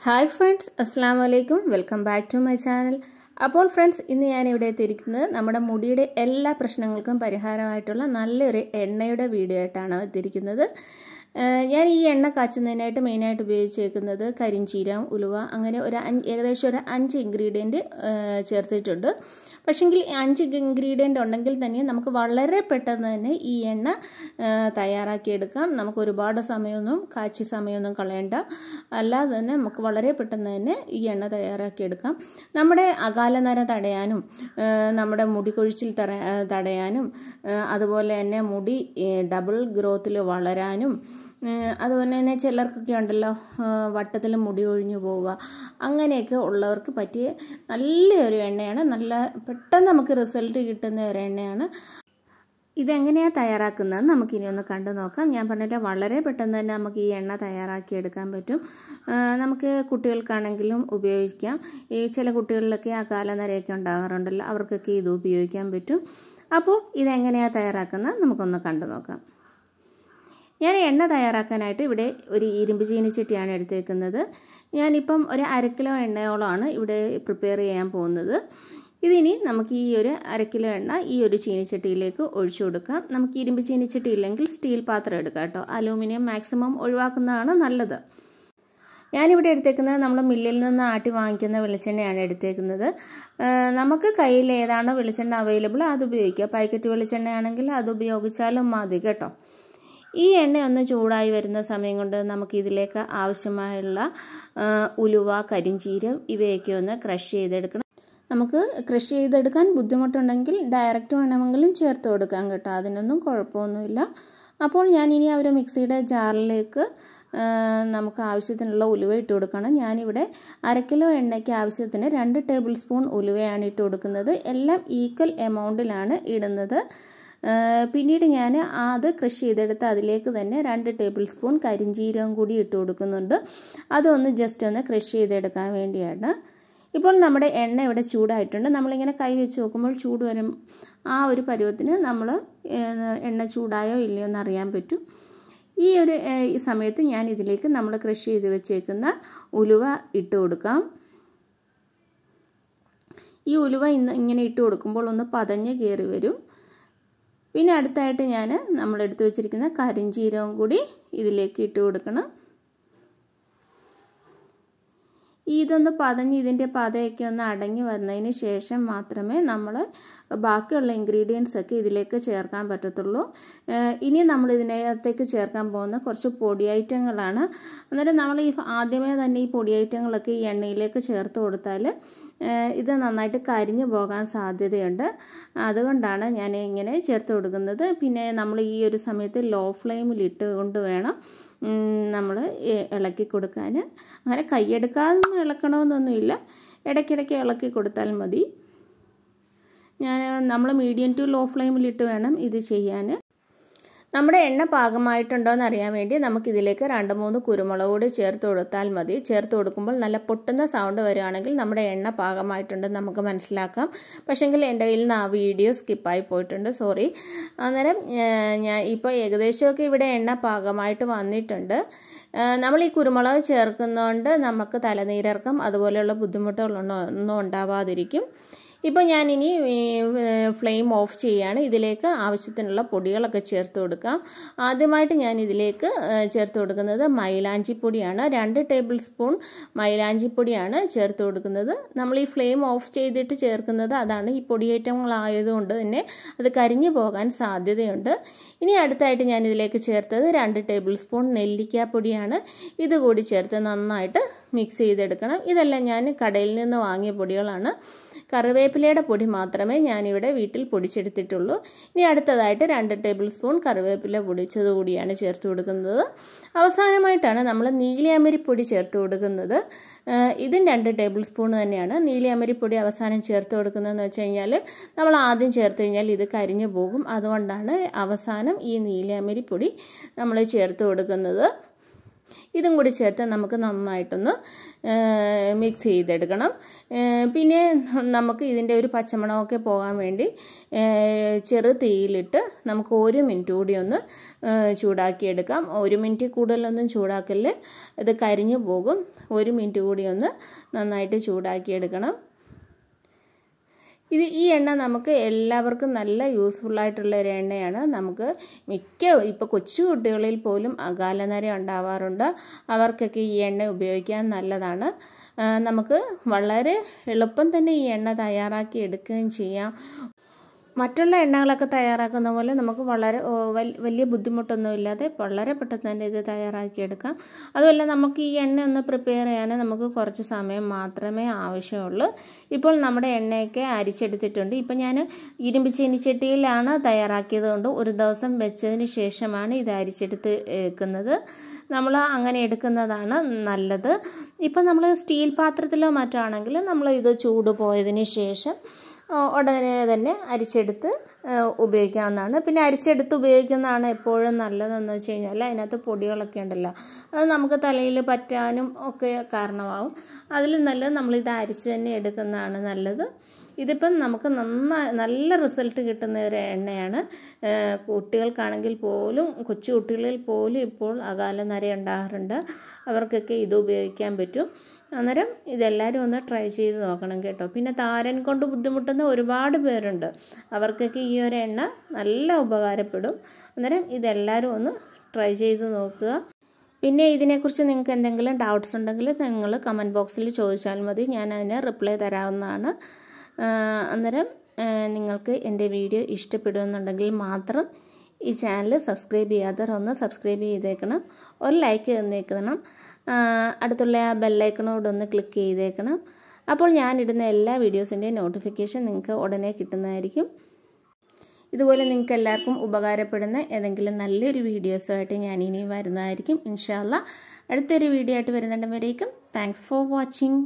Hi friends അസ്സാം വലൈക്കും welcome back to my channel അപ്പോൾ ഫ്രണ്ട്സ് ഇന്ന് ഞാനിവിടെ എത്തിയിരിക്കുന്നത് നമ്മുടെ മുടിയുടെ എല്ലാ പ്രശ്നങ്ങൾക്കും പരിഹാരമായിട്ടുള്ള നല്ലൊരു എണ്ണയുടെ വീഡിയോ ആയിട്ടാണ് എത്തിയിരിക്കുന്നത്. ഞാൻ ഈ എണ്ണ കാച്ചുന്നതിനായിട്ട് മെയിനായിട്ട് ഉപയോഗിച്ചേക്കുന്നത് കരിഞ്ചീരം ഉലുവ അങ്ങനെ ഒരു അഞ്ച് ഏകദേശം ഒരു അഞ്ച് ഇൻഗ്രീഡിയന്റ് ചേർത്തിട്ടുണ്ട്. പക്ഷെങ്കിൽ അഞ്ച് ഇൻഗ്രീഡിയന്റ് ഉണ്ടെങ്കിൽ തന്നെ നമുക്ക് വളരെ പെട്ടെന്ന് തന്നെ ഈ എണ്ണ തയ്യാറാക്കിയെടുക്കാം. നമുക്ക് ഒരുപാട് സമയമൊന്നും കാച്ചി സമയമൊന്നും കളയണ്ട. അല്ലാതെ തന്നെ നമുക്ക് വളരെ പെട്ടെന്ന് തന്നെ ഈ എണ്ണ തയ്യാറാക്കിയെടുക്കാം. നമ്മുടെ അകാലനര തടയാനും നമ്മുടെ മുടി കൊഴിച്ചിൽ തടയാനും അതുപോലെ തന്നെ മുടി ഡബിൾ ഗ്രോത്തിൽ വളരാനും അതുപോലെ തന്നെ ചിലർക്കൊക്കെ ഉണ്ടല്ലോ വട്ടത്തിൽ മുടി ഒഴിഞ്ഞു പോവുക. അങ്ങനെയൊക്കെ ഉള്ളവർക്ക് പറ്റിയ നല്ലൊരു എണ്ണയാണ്. നല്ല പെട്ടെന്ന് നമുക്ക് റിസൾട്ട് കിട്ടുന്ന ഒരു എണ്ണയാണ്. ഇതെങ്ങനെയാണ് തയ്യാറാക്കുന്നത് നമുക്കിനി ഒന്ന് കണ്ടു നോക്കാം. ഞാൻ പറഞ്ഞില്ല വളരെ പെട്ടെന്ന് തന്നെ നമുക്ക് ഈ എണ്ണ തയ്യാറാക്കിയെടുക്കാൻ പറ്റും. നമുക്ക് കുട്ടികൾക്കാണെങ്കിലും ഉപയോഗിക്കാം. ഈ ചില കുട്ടികളിലൊക്കെ ആ കാലനരയൊക്കെ ഉണ്ടാകാറുണ്ടല്ലോ അവർക്കൊക്കെ ഇത് ഉപയോഗിക്കാൻ പറ്റും. അപ്പോൾ ഇതെങ്ങനെയാണ് തയ്യാറാക്കുന്നത് നമുക്കൊന്ന് കണ്ടു നോക്കാം. ഞാൻ എണ്ണ തയ്യാറാക്കാനായിട്ട് ഇവിടെ ഒരു ഇരുമ്പ് ചീനിച്ചട്ടിയാണ് എടുത്തേക്കുന്നത്. ഞാനിപ്പം ഒരു അര കിലോ എണ്ണയോളമാണ് ഇവിടെ പ്രിപ്പയർ ചെയ്യാൻ പോകുന്നത്. ഇതിനി നമുക്ക് ഈ ഒരു അര കിലോ എണ്ണ ഈ ഒരു ചീനിച്ചട്ടിയിലേക്ക് ഒഴിച്ചു കൊടുക്കാം. നമുക്ക് ഇരുമ്പ് ചീനിച്ചട്ടി ഇല്ലെങ്കിൽ സ്റ്റീൽ പാത്രം എടുക്കാം കേട്ടോ. അലൂമിനിയം മാക്സിമം ഒഴിവാക്കുന്നതാണ് നല്ലത്. ഞാനിവിടെ എടുത്തേക്കുന്നത് നമ്മൾ മില്ലിൽ നിന്ന് ആട്ടി വാങ്ങിക്കുന്ന വെളിച്ചെണ്ണയാണ് എടുത്തേക്കുന്നത്. നമുക്ക് കയ്യിൽ ഏതാണോ വെളിച്ചെണ്ണ അവൈലബിൾ അത് ഉപയോഗിക്കുക പാക്കറ്റ് വെളിച്ചെണ്ണയാണെങ്കിൽ അത് ഉപയോഗിച്ചാലും മതി കേട്ടോ. ഈ എണ്ണ ഒന്ന് ചൂടായി വരുന്ന സമയം കൊണ്ട് നമുക്ക് ഇതിലേക്ക് ആവശ്യമായുള്ള ഉലുവ കരിഞ്ചീരം ഇവയൊക്കെ ഒന്ന് ക്രഷ് ചെയ്തെടുക്കണം. നമുക്ക് കൃഷി ചെയ്തെടുക്കാൻ ബുദ്ധിമുട്ടുണ്ടെങ്കിൽ ഡയറക്റ്റ് വേണമെങ്കിലും ചേർത്ത് കൊടുക്കാം കേട്ടോ. അതിനൊന്നും കുഴപ്പമൊന്നുമില്ല. അപ്പോൾ ഞാൻ ഇനി ആ ഒരു മിക്സിയുടെ ജാറിലേക്ക് നമുക്ക് ആവശ്യത്തിനുള്ള ഉലുവ ഇട്ട് കൊടുക്കണം. ഞാനിവിടെ അര കിലോ എണ്ണയ്ക്ക് ആവശ്യത്തിന് രണ്ട് ടേബിൾ സ്പൂൺ ഉലുവയാണ് ഇട്ട് കൊടുക്കുന്നത്. എല്ലാം ഈക്വൽ എമൗണ്ടിലാണ് ഇടുന്നത്. പിന്നീട് ഞാൻ അത് കൃഷി ചെയ്തെടുത്ത് അതിലേക്ക് തന്നെ രണ്ട് ടേബിൾ സ്പൂൺ കരിഞ്ചീരകം കൂടി ഇട്ട് കൊടുക്കുന്നുണ്ട്. അതൊന്ന് ജസ്റ്റ് ഒന്ന് കൃഷി ചെയ്തെടുക്കാൻ വേണ്ടിയാണ്. ഇപ്പോൾ നമ്മുടെ എണ്ണ ഇവിടെ ചൂടായിട്ടുണ്ട്. നമ്മളിങ്ങനെ കൈ വെച്ച് നോക്കുമ്പോൾ ചൂട് വരും. ആ ഒരു പരുവത്തിന് നമ്മൾ എണ്ണ ചൂടായോ ഇല്ലയോ എന്ന് അറിയാൻ പറ്റും. ഈ ഒരു സമയത്ത് ഞാൻ ഇതിലേക്ക് നമ്മൾ കൃഷി ചെയ്ത് വെച്ചേക്കുന്ന ഉലുവ ഇട്ട് കൊടുക്കാം. ഈ ഉലുവ ഇന്ന് ഇങ്ങനെ ഇട്ട് കൊടുക്കുമ്പോൾ ഒന്ന് പതഞ്ഞ് കയറി വരും. പിന്നെ അടുത്തായിട്ട് ഞാൻ നമ്മൾ എടുത്തു വെച്ചിരിക്കുന്ന കരിഞ്ചീരവും കൂടി ഇതിലേക്ക് ഇട്ട് കൊടുക്കണം. ഇതൊന്ന് പതഞ്ഞ് ഇതിന്റെ പതയൊക്കെ ഒന്ന് അടങ്ങി വന്നതിന് ശേഷം മാത്രമേ നമ്മൾ ബാക്കിയുള്ള ഇൻഗ്രീഡിയൻസ് ഒക്കെ ഇതിലേക്ക് ചേർക്കാൻ പറ്റത്തുള്ളൂ. ഇനി നമ്മൾ ഇതിനകത്തേക്ക് ചേർക്കാൻ പോകുന്ന കുറച്ച് പൊടി ഐറ്റങ്ങളാണ്. അന്നേരം നമ്മൾ ഈ ആദ്യമേ തന്നെ ഈ പൊടി ഐറ്റങ്ങളൊക്കെ ഈ എണ്ണയിലേക്ക് ചേർത്ത് കൊടുത്താൽ ഇത് നന്നായിട്ട് കരിഞ്ഞു പോകാൻ സാധ്യതയുണ്ട്. അതുകൊണ്ടാണ് ഞാൻ ഇങ്ങനെ ചേർത്ത് കൊടുക്കുന്നത്. പിന്നെ നമ്മൾ ഈ ഒരു സമയത്ത് ലോ ഫ്ലെയിമിൽ ഇട്ട് കൊണ്ട് വേണം നമ്മൾ ഇളക്കി കൊടുക്കാൻ. അങ്ങനെ കൈയെടുക്കാതെ ഇളക്കണമെന്നൊന്നുമില്ല. ഇടയ്ക്കിടയ്ക്ക് ഇളക്കി കൊടുത്താൽ മതി. ഞാൻ നമ്മൾ മീഡിയം ടു ലോ ഫ്ലെയിമിലിട്ട് വേണം ഇത് ചെയ്യാൻ. നമ്മുടെ എണ്ണ പാകമായിട്ടുണ്ടോ എന്ന് അറിയാൻ വേണ്ടി നമുക്കിതിലേക്ക് രണ്ട് മൂന്ന് കുരുമുളക് കൂടി ചേർത്ത് കൊടുത്താൽ മതി. ചേർത്ത് കൊടുക്കുമ്പോൾ നല്ല പൊട്ടുന്ന സൗണ്ട് വരികയാണെങ്കിൽ നമ്മുടെ എണ്ണ പാകമായിട്ടുണ്ടെന്ന് നമുക്ക് മനസ്സിലാക്കാം. പക്ഷേങ്കിൽ എന്റെ കയ്യിൽ നിന്ന് ആ വീഡിയോ സ്കിപ്പായി പോയിട്ടുണ്ട്. സോറി അന്നേരം ഞാൻ ഇപ്പോൾ ഏകദേശമൊക്കെ ഇവിടെ എണ്ണ പാകമായിട്ട് വന്നിട്ടുണ്ട്. നമ്മൾ ഈ കുരുമുളക് ചേർക്കുന്നതുകൊണ്ട് നമുക്ക് തലനീരിറക്കം അതുപോലെയുള്ള ബുദ്ധിമുട്ടുകളൊന്നും ഒന്നും ഉണ്ടാവാതിരിക്കും. ഇപ്പോൾ ഞാനിനി ഫ്ലെയിം ഓഫ് ചെയ്യുകയാണ് ഇതിലേക്ക് ആവശ്യത്തിനുള്ള പൊടികളൊക്കെ ചേർത്ത് കൊടുക്കാം. ആദ്യമായിട്ട് ഞാൻ ഇതിലേക്ക് ചേർത്ത് കൊടുക്കുന്നത് മൈലാഞ്ചി പൊടിയാണ്. രണ്ട് ടേബിൾ സ്പൂൺ മൈലാഞ്ചി പൊടിയാണ് ചേർത്ത് കൊടുക്കുന്നത്. നമ്മൾ ഈ ഫ്ലെയിം ഓഫ് ചെയ്തിട്ട് ചേർക്കുന്നത് അതാണ്. ഈ പൊടിയേറ്റങ്ങളായതുകൊണ്ട് തന്നെ അത് കരിഞ്ഞു പോകാൻ സാധ്യതയുണ്ട്. ഇനി അടുത്തായിട്ട് ഞാൻ ഇതിലേക്ക് ചേർത്തത് രണ്ട് ടേബിൾ സ്പൂൺ നെല്ലിക്കാപ്പൊടിയാണ് ഇതുകൂടി ചേർത്ത് നന്നായിട്ട് മിക്സ് ചെയ്തെടുക്കണം. ഇതെല്ലാം ഞാൻ കടയിൽ നിന്ന് വാങ്ങിയ പൊടികളാണ്. കറിവേപ്പിലയുടെ പൊടി മാത്രമേ ഞാനിവിടെ വീട്ടിൽ പൊടിച്ചെടുത്തിട്ടുള്ളൂ. ഇനി അടുത്തതായിട്ട് രണ്ട് ടേബിൾ സ്പൂൺ കറിവേപ്പില പൊടിച്ചത് കൂടിയാണ് ചേർത്ത് കൊടുക്കുന്നത്. അവസാനമായിട്ടാണ് നമ്മൾ നീലിയാമരിപ്പൊടി ചേർത്ത് കൊടുക്കുന്നത്. ഇതും രണ്ട് ടേബിൾ സ്പൂൺ തന്നെയാണ്. നീലിയാമരിപ്പൊടി അവസാനം ചേർത്ത് കൊടുക്കുന്നതെന്ന് വെച്ച് കഴിഞ്ഞാൽ നമ്മൾ ആദ്യം ചേർത്ത് കഴിഞ്ഞാൽ ഇത് കരിഞ്ഞു പോകും. അതുകൊണ്ടാണ് അവസാനം ഈ നീലിയാമരിപ്പൊടി നമ്മൾ ചേർത്ത് കൊടുക്കുന്നത്. ഇതും കൂടി ചേർത്ത് നമുക്ക് നന്നായിട്ടൊന്ന് മിക്സ് ചെയ്തെടുക്കണം. പിന്നെ നമുക്ക് ഇതിന്റെ ഒരു പച്ചമണമൊക്കെ പോകാൻ വേണ്ടി ചെറു തീയിലിട്ട് നമുക്ക് ഒരു മിനിറ്റ് കൂടി ഒന്ന് ചൂടാക്കിയെടുക്കാം. ഒരു മിനിറ്റ് കൂടുതലൊന്നും ചൂടാക്കൽ ഇത് കരിഞ്ഞു പോകും. ഒരു മിനിറ്റ് കൂടി ഒന്ന് നന്നായിട്ട് ചൂടാക്കിയെടുക്കണം. ഇത് ഈ എണ്ണ നമുക്ക് എല്ലാവർക്കും നല്ല യൂസ്ഫുൾ ആയിട്ടുള്ള ഒരു എണ്ണയാണ്. നമുക്ക് മിക്ക ഇപ്പോൾ കൊച്ചു കുട്ടികളിൽ പോലും അകാലനര ഉണ്ടാവാറുണ്ട്. അവർക്കൊക്കെ ഈ എണ്ണ ഉപയോഗിക്കാൻ നല്ലതാണ്. നമുക്ക് വളരെ എളുപ്പം തന്നെ ഈ എണ്ണ തയ്യാറാക്കി എടുക്കുകയും ചെയ്യാം. മറ്റുള്ള എണ്ണകളൊക്കെ തയ്യാറാക്കുന്ന പോലെ നമുക്ക് വളരെ വലിയ ബുദ്ധിമുട്ടൊന്നും ഇല്ലാതെ വളരെ പെട്ടെന്ന് തന്നെ ഇത് തയ്യാറാക്കിയെടുക്കാം. അതുമല്ല നമുക്ക് ഈ എണ്ണ ഒന്ന് പ്രിപ്പയർ ചെയ്യാൻ നമുക്ക് കുറച്ച് സമയം മാത്രമേ ആവശ്യമുള്ളൂ. ഇപ്പോൾ നമ്മുടെ എണ്ണയൊക്കെ അരിച്ചെടുത്തിട്ടുണ്ട്. ഇപ്പം ഞാൻ ഇരുമ്പ് ചീനിച്ചട്ടിയിലാണ് തയ്യാറാക്കിയത് കൊണ്ട് ഒരു ദിവസം വെച്ചതിന് ശേഷമാണ് ഇത് അരിച്ചെടുത്ത് എടുക്കുന്നത് നമ്മൾ അങ്ങനെ എടുക്കുന്നതാണ് നല്ലത്. ഇപ്പം നമ്മൾ സ്റ്റീൽ പാത്രത്തിലോ മറ്റാണെങ്കിൽ നമ്മൾ ഇത് ചൂട് പോയതിന് ശേഷം ഉടനെ തന്നെ അരിച്ചെടുത്ത് ഉപയോഗിക്കാവുന്നതാണ്. പിന്നെ അരിച്ചെടുത്ത് ഉപയോഗിക്കുന്നതാണ് എപ്പോഴും നല്ലതെന്ന് വെച്ച് കഴിഞ്ഞാൽ അതിനകത്ത് പൊടികളൊക്കെ ഉണ്ടല്ലോ. അത് നമുക്ക് തലയിൽ പറ്റാനും ഒക്കെ കാരണമാവും. അതിൽ നല്ലത് നമ്മളിത് അരിച്ച് തന്നെ എടുക്കുന്നതാണ് നല്ലത്. ഇതിപ്പം നമുക്ക് നന്നായി നല്ല റിസൾട്ട് കിട്ടുന്ന ഒരു എണ്ണയാണ്. കുട്ടികൾക്കാണെങ്കിൽ പോലും കൊച്ചു കുട്ടികളിൽ പോലും ഇപ്പോൾ അകാല നര ഉണ്ടാകാറുണ്ട്. അവർക്കൊക്കെ ഇത് ഉപയോഗിക്കാൻ പറ്റും. അന്നേരം ഇതെല്ലാവരും ഒന്ന് ട്രൈ ചെയ്ത് നോക്കണം കേട്ടോ. പിന്നെ താരൻ കൊണ്ട് ബുദ്ധിമുട്ടുന്ന ഒരുപാട് പേരുണ്ട്. അവർക്കൊക്കെ ഈ ഒരു എണ്ണ നല്ല ഉപകാരപ്പെടും. അന്നേരം ഇതെല്ലാവരും ഒന്ന് ട്രൈ ചെയ്ത് നോക്കുക. പിന്നെ ഇതിനെക്കുറിച്ച് നിങ്ങൾക്ക് എന്തെങ്കിലും ഡൗട്ട്സ് ഉണ്ടെങ്കിൽ നിങ്ങൾ കമന്റ് ബോക്സിൽ ചോദിച്ചാൽ മതി. ഞാൻ അതിന് റിപ്ലൈ തരാവുന്നതാണ്. അന്നേരം നിങ്ങൾക്ക് എന്റെ വീഡിയോ ഇഷ്ടപ്പെടുമെന്നുണ്ടെങ്കിൽ മാത്രം ഈ ചാനൽ സബ്സ്ക്രൈബ് ചെയ്യാത്തവർ ഒന്ന് സബ്സ്ക്രൈബ് ചെയ്തേക്കണം. ഒരു ലൈക്ക് തന്നേക്കണം. അടുത്തുള്ള ആ ബെല്ലൈക്കണോട് ഒന്ന് ക്ലിക്ക് ചെയ്തേക്കണം. അപ്പോൾ ഞാനിടുന്ന എല്ലാ വീഡിയോസിന്റെയും നോട്ടിഫിക്കേഷൻ നിങ്ങൾക്ക് ഉടനെ കിട്ടുന്നതായിരിക്കും. ഇതുപോലെ നിങ്ങൾക്ക് എല്ലാവർക്കും ഉപകാരപ്പെടുന്ന ഏതെങ്കിലും നല്ലൊരു വീഡിയോസുമായിട്ട് ഞാൻ ഇനി വരുന്നതായിരിക്കും. ഇൻഷാല്ല അടുത്തൊരു വീഡിയോ ആയിട്ട് വരുന്നുണ്ടെങ്കിലേക്കും താങ്ക്സ് ഫോർ വാച്ചിങ്